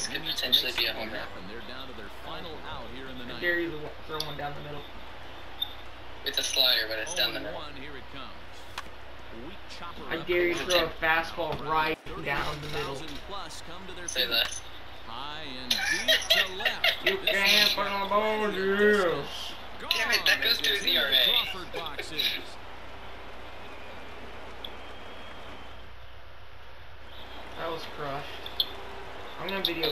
This could potentially be a home run. I dare you to throw one down the middle. It's a slider, but it's down the middle. I dare you throw a fastball right down the middle. Say less. You can't put on yes. Damn it, that goes to his ERA. That was crushed. I'm gonna video